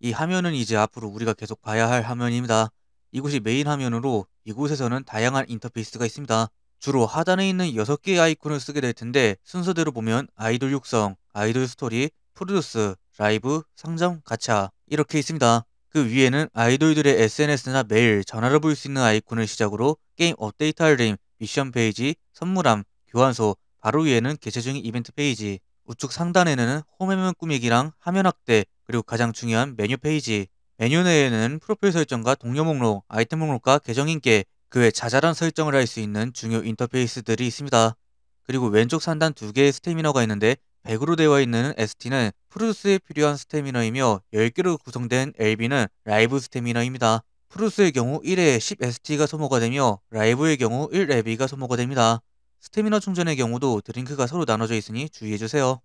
이 화면은 이제 앞으로 우리가 계속 봐야 할 화면입니다. 이곳이 메인 화면으로 이곳에서는 다양한 인터페이스가 있습니다. 주로 하단에 있는 6개의 아이콘을 쓰게 될 텐데 순서대로 보면 아이돌 육성, 아이돌 스토리, 프로듀스, 라이브, 상점, 가차 이렇게 있습니다. 그 위에는 아이돌들의 SNS나 메일, 전화를 볼 수 있는 아이콘을 시작으로 게임 업데이트 알림, 미션 페이지, 선물함, 교환소, 바로 위에는 개최 중인 이벤트 페이지, 우측 상단에는 홈화면 꾸미기랑 화면 확대, 그리고 가장 중요한 메뉴 페이지, 메뉴 내에는 프로필 설정과 동료 목록, 아이템 목록과 계정 인계, 그 외 자잘한 설정을 할 수 있는 중요 인터페이스들이 있습니다. 그리고 왼쪽 상단 두 개의 스태미너가 있는데 100으로 되어 있는 ST는 프로듀스에 필요한 스태미너이며 10개로 구성된 LB는 라이브 스태미너입니다. 프로듀스의 경우 1회에 10ST가 소모가 되며 라이브의 경우 1LB가 소모가 됩니다. 스태미너 충전의 경우도 드링크가 서로 나눠져 있으니 주의해주세요.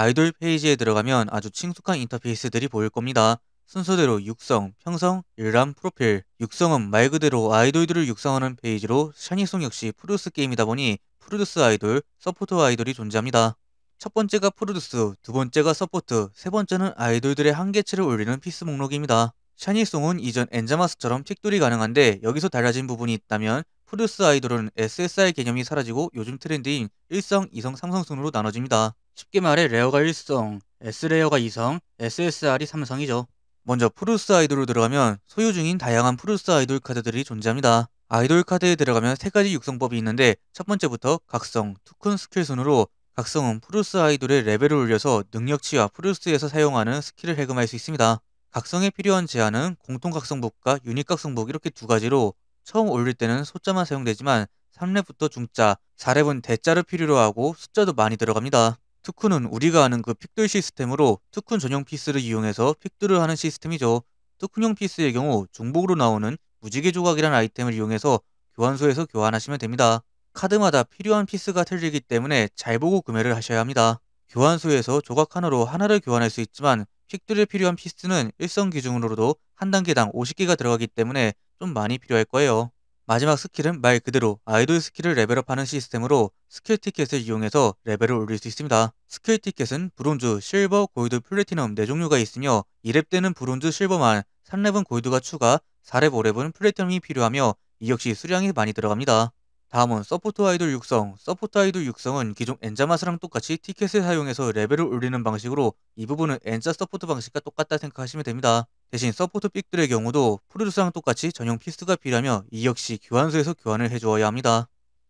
아이돌 페이지에 들어가면 아주 친숙한 인터페이스들이 보일 겁니다. 순서대로 육성, 편성, 일람, 프로필. 육성은 말 그대로 아이돌들을 육성하는 페이지로 샤니송 역시 프로듀스 게임이다 보니 프로듀스 아이돌, 서포트 아이돌이 존재합니다. 첫 번째가 프로듀스, 두 번째가 서포트, 세 번째는 아이돌들의 한계치를 올리는 피스 목록입니다. 샤니송은 이전 엔자마스처럼 픽돌이 가능한데 여기서 달라진 부분이 있다면 프로듀스 아이돌은 SSR 개념이 사라지고 요즘 트렌드인 1성, 2성, 3성 순으로 나눠집니다. 쉽게 말해 레어가 1성, S레어가 2성, SSR이 3성이죠. 먼저 프로듀스 아이돌로 들어가면 소유 중인 다양한 프로듀스 아이돌 카드들이 존재합니다. 아이돌 카드에 들어가면 세 가지 육성법이 있는데 첫 번째부터 각성, 특훈, 스킬 순으로 각성은 프로듀스 아이돌의 레벨을 올려서 능력치와 프로듀스에서 사용하는 스킬을 해금할 수 있습니다. 각성에 필요한 재화는 공통 각성복과 유닛 각성복 이렇게 두 가지로 처음 올릴 때는 소자만 사용되지만 3렙부터 중자, 4렙은 대자를 필요로 하고 숫자도 많이 들어갑니다. 특훈은 우리가 아는 그 픽돌 시스템으로 특훈 전용 피스를 이용해서 픽돌을 하는 시스템이죠. 특훈용 피스의 경우 중복으로 나오는 무지개 조각이라는 아이템을 이용해서 교환소에서 교환하시면 됩니다. 카드마다 필요한 피스가 틀리기 때문에 잘 보고 구매를 하셔야 합니다. 교환소에서 조각 하나로 하나를 교환할 수 있지만 픽돌에 필요한 피스는 1성 기준으로도 한 단계당 50개가 들어가기 때문에 좀 많이 필요할 거예요. 마지막 스킬은 말 그대로 아이돌 스킬을 레벨업하는 시스템으로 스킬 티켓을 이용해서 레벨을 올릴 수 있습니다. 스킬 티켓은 브론즈, 실버, 골드, 플래티넘 4종류가 있으며 2렙 때는 브론즈, 실버만, 3렙은 골드가 추가, 4렙, 5렙은 플래티넘이 필요하며 이 역시 수량이 많이 들어갑니다. 다음은 서포트 아이돌 육성. 서포트 아이돌 육성은 기존 엔자마스랑 똑같이 티켓을 사용해서 레벨을 올리는 방식으로 이 부분은 엔자 서포트 방식과 똑같다 생각하시면 됩니다. 대신 서포트 픽돌의 경우도 프로듀스랑 똑같이 전용 피스가 필요하며 이 역시 교환소에서 교환을 해주어야 합니다.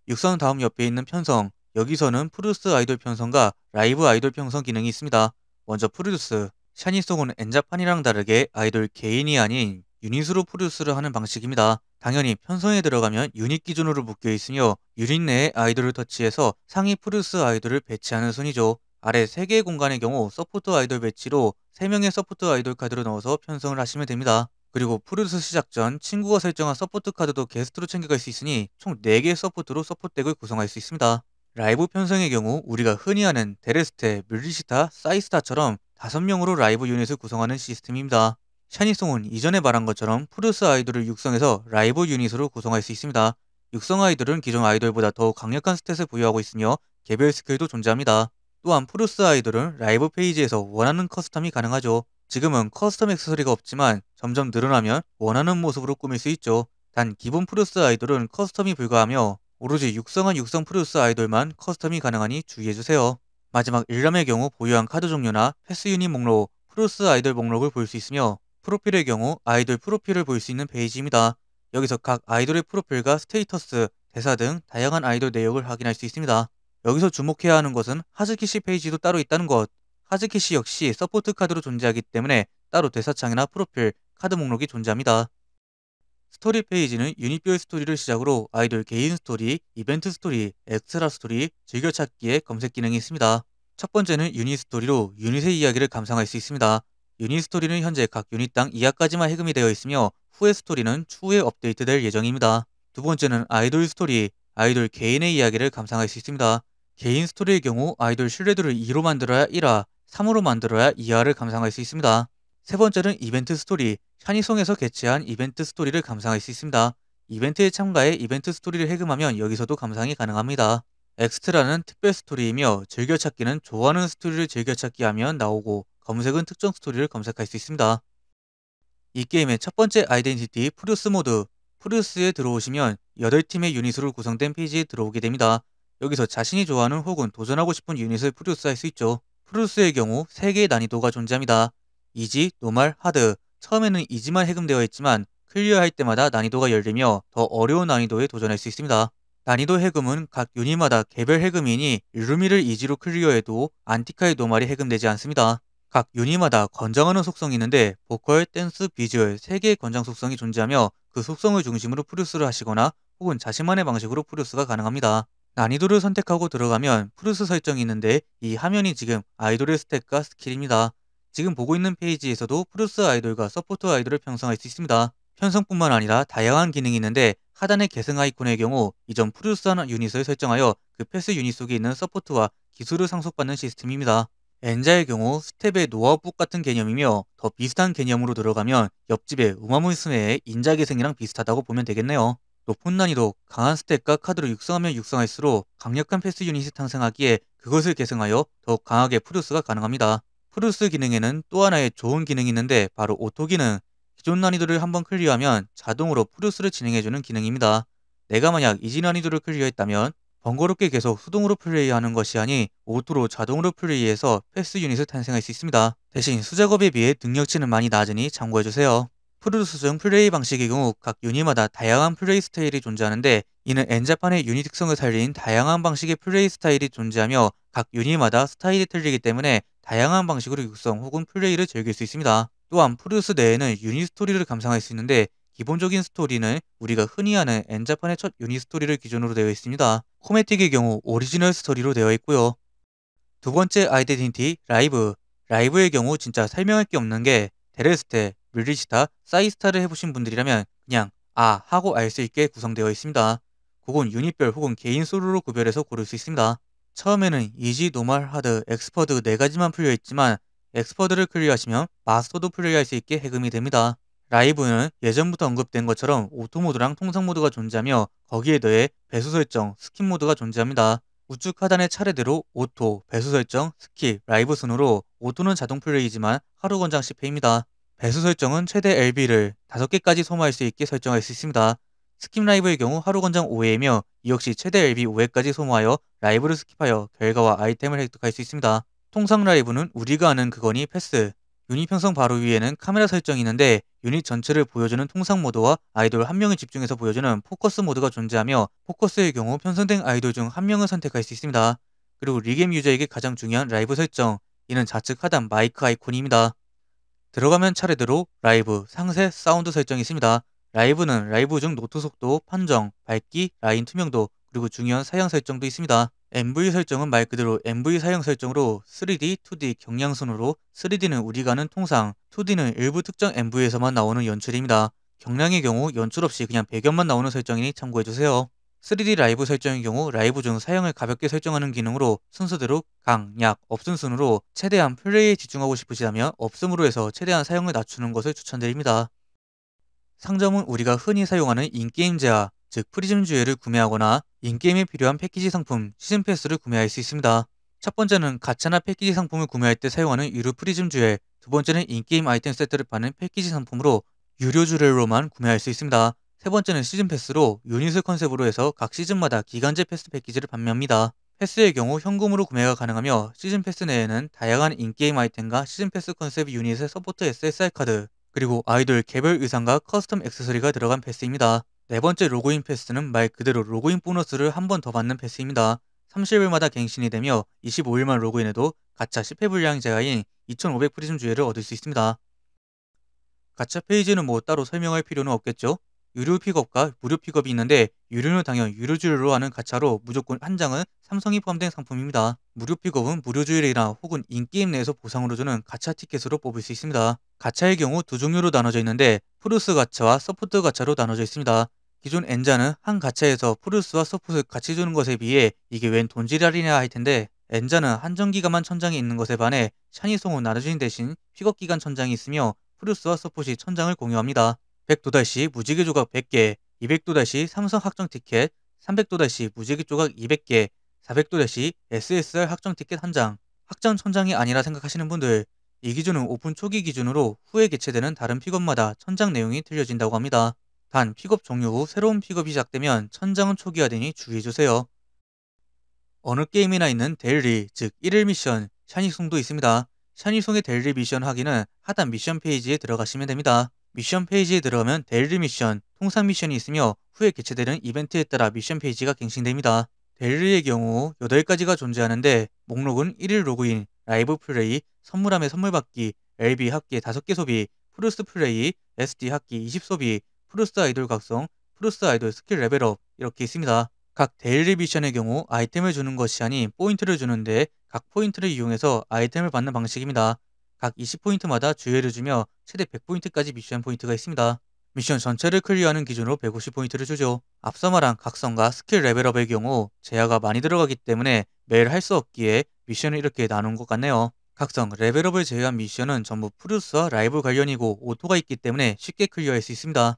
육성 다음 옆에 있는 편성. 여기서는 프로듀스 아이돌 편성과 라이브 아이돌 편성 기능이 있습니다. 먼저 프로듀스. 샤니송은 엔자판이랑 다르게 아이돌 개인이 아닌 유닛으로 프로듀스를 하는 방식입니다. 당연히 편성에 들어가면 유닛 기준으로 묶여 있으며 유닛 내에 아이돌을 터치해서 상위 프로듀스 아이돌을 배치하는 순이죠. 아래 3개의 공간의 경우 서포트 아이돌 배치로 3명의 서포트 아이돌 카드를 넣어서 편성을 하시면 됩니다. 그리고 프로듀스 시작 전 친구가 설정한 서포트 카드도 게스트로 챙겨갈 수 있으니 총 4개의 서포트로 서포트덱을 구성할 수 있습니다. 라이브 편성의 경우 우리가 흔히 아는 데레스테, 밀리시타, 사이스타처럼 5명으로 라이브 유닛을 구성하는 시스템입니다. 샤니송은 이전에 말한 것처럼 프로듀스 아이돌을 육성해서 라이브 유닛으로 구성할 수 있습니다. 육성 아이돌은 기존 아이돌보다 더욱 강력한 스탯을 부여하고 있으며 개별 스킬도 존재합니다. 또한 프로듀스 아이돌은 라이브 페이지에서 원하는 커스텀이 가능하죠. 지금은 커스텀 액세서리가 없지만 점점 늘어나면 원하는 모습으로 꾸밀 수 있죠. 단 기본 프로듀스 아이돌은 커스텀이 불가하며 오로지 육성한 육성 프로듀스 아이돌만 커스텀이 가능하니 주의해주세요. 마지막 일람의 경우 보유한 카드 종류나 페스 유닛 목록, 프로듀스 아이돌 목록을 볼 수 있으며 프로필의 경우 아이돌 프로필을 볼 수 있는 페이지입니다. 여기서 각 아이돌의 프로필과 status, 대사 등 다양한 아이돌 내역을 확인할 수 있습니다. 여기서 주목해야 하는 것은 하즈키씨 페이지도 따로 있다는 것. 하즈키씨 역시 support 카드로 존재하기 때문에 따로 대사창이나 프로필, 카드 목록이 존재합니다. 스토리 페이지는 유닛별 스토리를 시작으로 아이돌 개인 스토리, 이벤트 스토리, 엑스트라 스토리, 즐겨찾기에 검색 기능이 있습니다. 첫 번째는 유닛 스토리로 유닛의 이야기를 감상할 수 있습니다. 유닛 스토리는 현재 각 유닛당 2화까지만 해금이 되어 있으며 후의 스토리는 추후에 업데이트될 예정입니다. 두 번째는 아이돌 스토리, 아이돌 개인의 이야기를 감상할 수 있습니다. 개인 스토리의 경우 아이돌 신뢰도를 2로 만들어야 1화, 3으로 만들어야 2화를 감상할 수 있습니다. 세 번째는 이벤트 스토리, 샤니송에서 개최한 이벤트 스토리를 감상할 수 있습니다. 이벤트에 참가해 이벤트 스토리를 해금하면 여기서도 감상이 가능합니다. 엑스트라는 특별 스토리이며 즐겨찾기는 좋아하는 스토리를 즐겨찾기 하면 나오고 검색은 특정 스토리를 검색할 수 있습니다. 이 게임의 첫 번째 아이덴티티 produce 모드 produce에 들어오시면 8팀의 유닛으로 구성된 페이지에 들어오게 됩니다. 여기서 자신이 좋아하는 혹은 도전하고 싶은 유닛을 produce할 수 있죠. produce의 경우 3개의 난이도가 존재합니다. easy, normal, hard 처음에는 easy만 해금되어 있지만 clear할 때마다 난이도가 열리며 더 어려운 난이도에 도전할 수 있습니다. 난이도 해금은 각 유닛마다 개별 해금이니 일루미를 easy로 clear해도 안티카의 normal이 해금되지 않습니다. 각 유닛마다 권장하는 속성이 있는데 보컬, 댄스, 비주얼 3개의 권장 속성이 존재하며 그 속성을 중심으로 produce를 하시거나 혹은 자신만의 방식으로 produce가 가능합니다. 난이도를 선택하고 들어가면 produce 설정이 있는데 이 화면이 지금 아이돌의 stat과 스킬입니다. 지금 보고 있는 페이지에서도 produce 아이돌과 support 아이돌을 편성할 수 있습니다. 편성뿐만 아니라 다양한 기능이 있는데 하단의 계승 아이콘의 경우 이전 produce하는 유닛을 설정하여 그 페스 유닛 속에 있는 support와 기술을 상속받는 시스템입니다. 엔자의 경우 스텝의 노하우북 같은 개념이며 더 비슷한 개념으로 들어가면 옆집의 우마무스메의 인자 계승이랑 비슷하다고 보면 되겠네요. 높은 난이도, 강한 stat과 카드로 육성하면 육성할수록 강력한 페스 유닛이 탄생하기에 그것을 계승하여 더욱 강하게 produce가 가능합니다. produce 기능에는 또 하나의 좋은 기능이 있는데 바로 auto 기능. 기존 난이도를 한번 clear하면 자동으로 produce를 진행해주는 기능입니다. 내가 만약 easy 난이도를 clear했다면 번거롭게 계속 수동으로 플레이하는 것이 아니라 auto로 자동으로 플레이해서 페스 유닛을 탄생할 수 있습니다. 대신 수작업에 비해 능력치는 많이 낮으니 참고해주세요. produce 중 플레이 방식의 경우 각 유닛마다 다양한 플레이 스타일이 존재하는데 이는 엔자판의 유닛 특성을 살린 다양한 방식의 플레이 스타일이 존재하며 각 유닛마다 스타일이 틀리기 때문에 다양한 방식으로 육성 혹은 플레이를 즐길 수 있습니다. 또한 produce 내에는 유닛 스토리를 감상할 수 있는데 기본적인 스토리는 우리가 흔히 아는 엔자판의 첫 유닛 스토리를 기준으로 되어 있습니다. 코메틱의 경우 오리지널 스토리로 되어 있고요. 두 번째 아이덴티티 라이브 라이브의 경우 진짜 설명할 게 없는 게 데레스테, 밀리시타, 사이스타를 해보신 분들이라면 그냥 아 하고 알 수 있게 구성되어 있습니다. 곡은 유닛별 혹은 개인 솔로로 구별해서 고를 수 있습니다. 처음에는 easy, normal, hard, expert 네 가지만 풀려 있지만 expert를 clear하시면 master도 플레이할 수 있게 해금이 됩니다. 라이브는 예전부터 언급된 것처럼 auto 모드랑 통상 모드가 존재하며 거기에 더해 배수 설정, skip 모드가 존재합니다. 우측 하단의 차례대로 auto, 배수 설정, skip 라이브 순으로 auto는 자동 플레이지만 하루 권장 10회입니다. 배수 설정은 최대 LB를 5개까지 소모할 수 있게 설정할 수 있습니다. skip 라이브의 경우 하루 권장 5회이며 이 역시 최대 LB 5회까지 소모하여 라이브를 skip하여 결과와 아이템을 획득할 수 있습니다. 통상 라이브는 우리가 아는 그거니 패스, 유닛 편성 바로 위에는 카메라 설정이 있는데 유닛 전체를 보여주는 통상 모드와 아이돌 한 명에 집중해서 보여주는 포커스 모드가 존재하며 포커스의 경우 편성된 아이돌 중 한 명을 선택할 수 있습니다. 그리고 리겜 유저에게 가장 중요한 라이브 설정 이는 좌측 하단 마이크 아이콘입니다. 들어가면 차례대로 라이브, 상세, 사운드 설정이 있습니다. 라이브는 라이브 중 노트 속도, 판정, 밝기, 라인 투명도, 그리고 중요한 사양 설정도 있습니다. MV 설정은 말 그대로 MV 사용 설정으로 3D, 2D 경량순으로 3D는 우리가 아는 통상, 2D는 일부 특정 MV에서만 나오는 연출입니다. 경량의 경우 연출 없이 그냥 배경만 나오는 설정이니 참고해주세요. 3D 라이브 설정의 경우 라이브 중 사양을 가볍게 설정하는 기능으로 순서대로 강, 약, 없음 순으로 최대한 플레이에 집중하고 싶으시다면 없음으로 해서 최대한 사양을 낮추는 것을 추천드립니다. 상점은 우리가 흔히 사용하는 in-game 재화, 즉 프리즘 jewel을 구매하거나 in-game에 필요한 패키지 상품, 시즌 패스를 구매할 수 있습니다. 첫 번째는 가차나 패키지 상품을 구매할 때 사용하는 유료 프리즘 jewel, 두 번째는 in-game 아이템 세트를 파는 패키지 상품으로 유료 jewel로만 구매할 수 있습니다. 세 번째는 시즌 패스로 유닛을 컨셉으로 해서 각 시즌마다 기간제 패스 패키지를 판매합니다. 패스의 경우 현금으로 구매가 가능하며 시즌 패스 내에는 다양한 in-game 아이템과 시즌 패스 컨셉 유닛의 support SSR 카드, 그리고 아이돌 개별 의상과 custom 액세서리가 들어간 패스입니다. 네 번째 로그인 패스는 말 그대로 로그인 보너스를 한 번 더 받는 패스입니다. 30일마다 갱신이 되며 25일만 로그인해도 가차 10회 분량 재화인 2500 프리즘 쥬얼을 얻을 수 있습니다. 가차 페이지는 뭐 따로 설명할 필요는 없겠죠? 유료 픽업과 무료 픽업이 있는데 유료는 당연 유료 쥬얼로 하는 가차로 무조건 한 장은 3성이 포함된 상품입니다. 무료 픽업은 무료 쥬얼이나 혹은 인게임 내에서 보상으로 주는 가차 티켓으로 뽑을 수 있습니다. 가차의 경우 두 종류로 나눠져 있는데 프로듀스 가차와 서포트 가차로 나눠져 있습니다. 기존 엔자는 한 가차에서 프로듀스와 서폿을 같이 주는 것에 비해 이게 웬 돈지랄이냐 할 텐데 엔자는 한정기간만 천장에 있는 것에 반해 샤니송은 나눠주는 대신 픽업기간 천장이 있으며 프로듀스와 서폿이 천장을 공유합니다. 100도달시 무지개 조각 100개, 200도달시 3성 확정 티켓, 300도달시 무지개 조각 200개, 400도달시 SSR 확정 티켓 1장. 확정 천장이 아니라 생각하시는 분들 이 기준은 오픈 초기 기준으로 후에 개최되는 다른 픽업마다 천장 내용이 틀려진다고 합니다. 단 픽업 종료 후 새로운 픽업이 시작되면 천장은 초기화되니 주의해주세요. 어느 게임이나 있는 데일리, 즉 1일 미션, 샤니송도 있습니다. 샤니송의 데일리 미션 하기는 하단 미션 페이지에 들어가시면 됩니다. 미션 페이지에 들어가면 데일리 미션, 통상 미션이 있으며 후에 개최되는 이벤트에 따라 미션 페이지가 갱신됩니다. 데일리의 경우 8가지가 존재하는데 목록은 1일 로그인, 라이브 플레이, 선물함에 선물 받기, LB 합계 5개 소비, 프로듀스 플레이, SP 합계 20 소비, 프로듀스 아이돌 각성, 프로듀스 아이돌 스킬 레벨업 이렇게 있습니다. 각 데일리 미션의 경우 아이템을 주는 것이 아닌 포인트를 주는데 각 포인트를 이용해서 아이템을 받는 방식입니다. 각 20포인트마다 쥬얼을 주며 최대 100포인트까지 미션 포인트가 있습니다. 미션 전체를 클리어하는 기준으로 150포인트를 주죠. 앞서 말한 각성과 스킬 레벨업의 경우 재화가 많이 들어가기 때문에 매일 할 수 없기에 미션을 이렇게 나눈 것 같네요. 각성, 레벨업을 제외한 미션은 전부 프로듀스와 라이브 관련이고 오토가 있기 때문에 쉽게 클리어할 수 있습니다.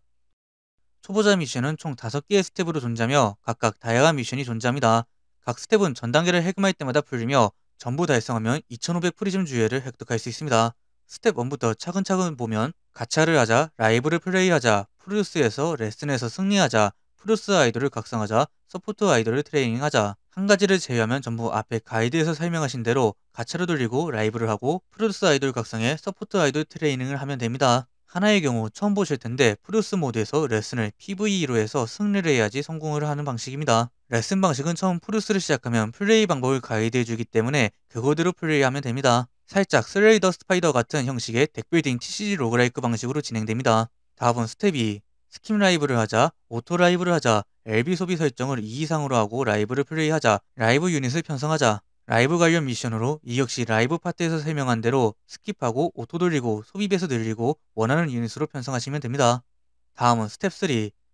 초보자 미션은 총 5개의 스텝으로 존재하며 각각 다양한 미션이 존재합니다. 각 스텝은 전 단계를 해금할 때마다 풀리며 전부 달성하면 2500 프리즘 쥬얼을 획득할 수 있습니다. 스텝 1부터 차근차근 보면 가차를 하자, 라이브를 플레이하자, 프로듀스에서 레슨에서 승리하자, 프로듀스 아이돌을 각성하자, 서포트 아이돌을 트레이닝하자 한 가지를 제외하면 전부 앞에 가이드에서 설명하신 대로 가차를 돌리고 라이브를 하고 프로듀스 아이돌 각성에 서포트 아이돌 트레이닝을 하면 됩니다. 하나의 경우 처음 보실 텐데 프로듀스 모드에서 레슨을 PVE로 해서 승리를 해야지 성공을 하는 방식입니다. 레슨 방식은 처음 프로듀스를 시작하면 플레이 방법을 가이드해주기 때문에 그거대로 플레이하면 됩니다. 살짝 슬레이 더 스파이어 같은 형식의 덱빌딩 TCG 로그라이크 방식으로 진행됩니다. 다음은 스텝 2. 스킵 라이브를 하자, 오토 라이브를 하자, LB 소비 설정을 2 이상으로 하고 라이브를 플레이하자, 라이브 유닛을 편성하자, 라이브 관련 미션으로 이 역시 라이브 파트에서 설명한 대로 스킵하고 오토 돌리고 소비 배수 늘리고 원하는 유닛으로 편성하시면 됩니다. 다음은 스텝 3.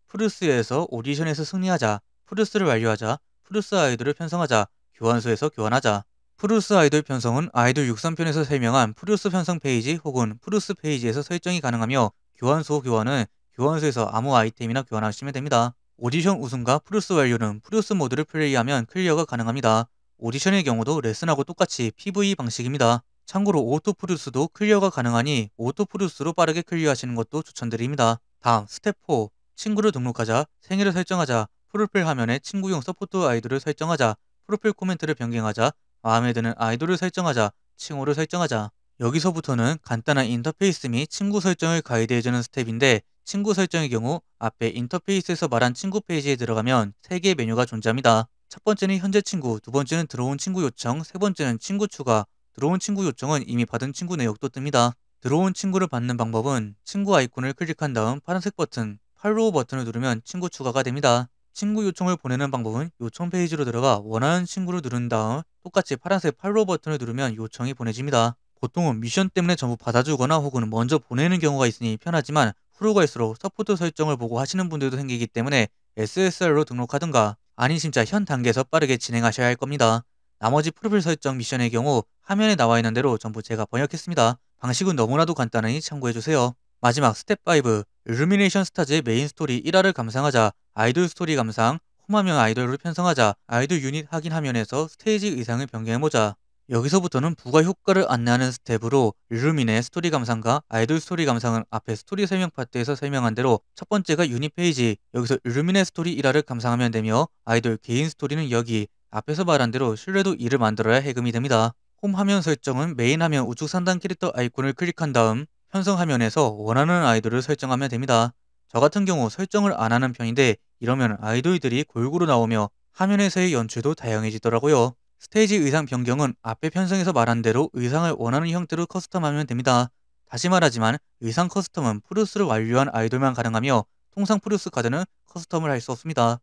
프로듀스에서 오디션에서 승리하자, 프로듀스를 완료하자, 프로듀스 아이돌을 편성하자, 교환소에서 교환하자. 프로듀스 아이돌 편성은 아이돌 육성편에서 설명한 프로듀스 편성 페이지 혹은 프로듀스 페이지에서 설정이 가능하며 교환소 교환은 교환소에서 아무 아이템이나 교환하시면 됩니다. 오디션 우승과 프로듀스 완료는 프로듀스 모드를 플레이하면 클리어가 가능합니다. 오디션의 경우도 레슨하고 똑같이 PVE 방식입니다. 참고로 오토 프로듀스도 클리어가 가능하니 오토 프로듀스로 빠르게 클리어하시는 것도 추천드립니다. 다음 스텝 4 친구를 등록하자 생일을 설정하자 프로필 화면에 친구용 서포트 아이돌을 설정하자 프로필 코멘트를 변경하자 마음에 드는 아이돌을 설정하자 칭호를 설정하자 여기서부터는 간단한 인터페이스 및 친구 설정을 가이드해주는 스텝인데 친구 설정의 경우 앞에 인터페이스에서 말한 친구 페이지에 들어가면 3개의 메뉴가 존재합니다. 첫 번째는 현재 친구, 두 번째는 들어온 친구 요청, 세 번째는 친구 추가. 들어온 친구 요청은 이미 받은 친구 내역도 뜹니다. 들어온 친구를 받는 방법은 친구 아이콘을 클릭한 다음 파란색 버튼, 팔로우 버튼을 누르면 친구 추가가 됩니다. 친구 요청을 보내는 방법은 요청 페이지로 들어가 원하는 친구를 누른 다음 똑같이 파란색 팔로우 버튼을 누르면 요청이 보내집니다. 보통은 미션 때문에 전부 받아주거나 혹은 먼저 보내는 경우가 있으니 편하지만 후로 갈수록 서포트 설정을 보고 하시는 분들도 생기기 때문에 SSR로 등록하든가 아니 진짜 현 단계에서 빠르게 진행하셔야 할 겁니다. 나머지 프로필 설정 미션의 경우 화면에 나와 있는 대로 전부 제가 번역했습니다. 방식은 너무나도 간단하니 참고해주세요. 마지막 스텝 5 일루미네이션 스타즈의 메인 스토리 1화를 감상하자 아이돌 스토리 감상 홈화면 아이돌을 편성하자 아이돌 유닛 확인 화면에서 스테이지 의상을 변경해보자 여기서부터는 부가 효과를 안내하는 스텝으로 일루미네의 스토리 감상과 아이돌 스토리 감상은 앞에 스토리 설명 파트에서 설명한 대로 첫 번째가 유닛 페이지 여기서 일루미네의 스토리 1화를 감상하면 되며 아이돌 개인 스토리는 여기 앞에서 말한 대로 신뢰도 2를 만들어야 해금이 됩니다. 홈 화면 설정은 메인 화면 우측 상단 캐릭터 아이콘을 클릭한 다음 편성 화면에서 원하는 아이돌을 설정하면 됩니다. 저 같은 경우 설정을 안 하는 편인데 이러면 아이돌들이 골고루 나오며 화면에서의 연출도 다양해지더라고요. 스테이지 의상 변경은 앞에 편성에서 말한 대로 의상을 원하는 형태로 커스텀하면 됩니다. 다시 말하지만 의상 커스텀은 프로듀스를 완료한 아이돌만 가능하며 통상 프로듀스 카드는 커스텀을 할 수 없습니다.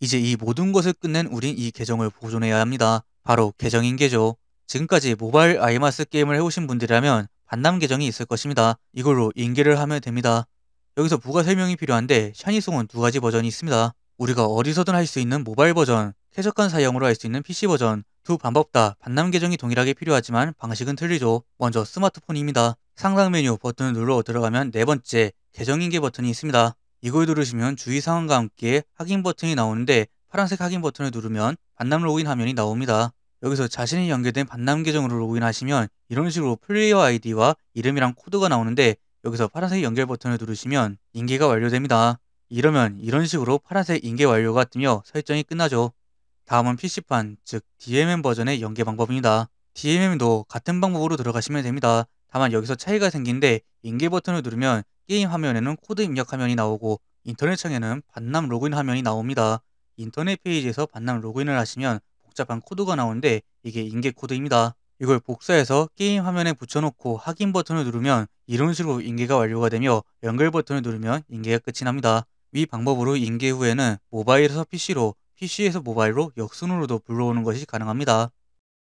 이제 이 모든 것을 끝낸 우린 이 계정을 보존해야 합니다. 바로 계정인 계죠. 지금까지 모바일 아이마스 게임을 해오신 분들이라면 반남 계정이 있을 것입니다. 이걸로 인계를 하면 됩니다. 여기서 부가 설명이 필요한데 샤니송은 두 가지 버전이 있습니다. 우리가 어디서든 할 수 있는 모바일 버전, 쾌적한 사용으로 할 수 있는 PC 버전 두 방법 다 반남 계정이 동일하게 필요하지만 방식은 틀리죠. 먼저 스마트폰입니다. 상단 메뉴 버튼을 눌러 들어가면 네 번째 계정 인계 버튼이 있습니다. 이걸 누르시면 주의 사항과 함께 확인 버튼이 나오는데 파란색 확인 버튼을 누르면 반남 로그인 화면이 나옵니다. 여기서 자신이 연계된 반남 계정으로 로그인하시면 이런 식으로 플레이어 아이디와 이름이랑 코드가 나오는데 여기서 파란색 연결 버튼을 누르시면 인계가 완료됩니다. 이러면 이런 식으로 파란색 인계 완료가 뜨며 설정이 끝나죠. 다음은 PC판, 즉 DMM 버전의 연계 방법입니다. DMM도 같은 방법으로 들어가시면 됩니다. 다만 여기서 차이가 생기는데 인계 버튼을 누르면 게임 화면에는 코드 입력 화면이 나오고 인터넷 창에는 반남 로그인 화면이 나옵니다. 인터넷 페이지에서 반남 로그인을 하시면 복잡한 코드가 나오는데 이게 인계 코드입니다. 이걸 복사해서 게임 화면에 붙여놓고 확인 버튼을 누르면 이런 식으로 인계가 완료가 되며 연결 버튼을 누르면 인계가 끝이 납니다. 위 방법으로 인계 후에는 모바일에서 PC로, PC에서 모바일로 역순으로도 불러오는 것이 가능합니다.